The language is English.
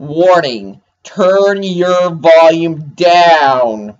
Warning, turn your volume down.